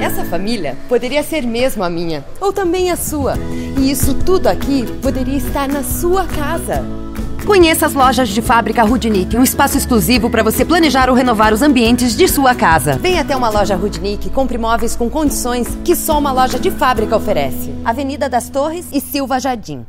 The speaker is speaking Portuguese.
Essa família poderia ser mesmo a minha, ou também a sua. E isso tudo aqui poderia estar na sua casa. Conheça as lojas de fábrica Rudnick, um espaço exclusivo para você planejar ou renovar os ambientes de sua casa. Venha até uma loja Rudnick e compre móveis com condições que só uma loja de fábrica oferece. Avenida das Torres e Silva Jardim.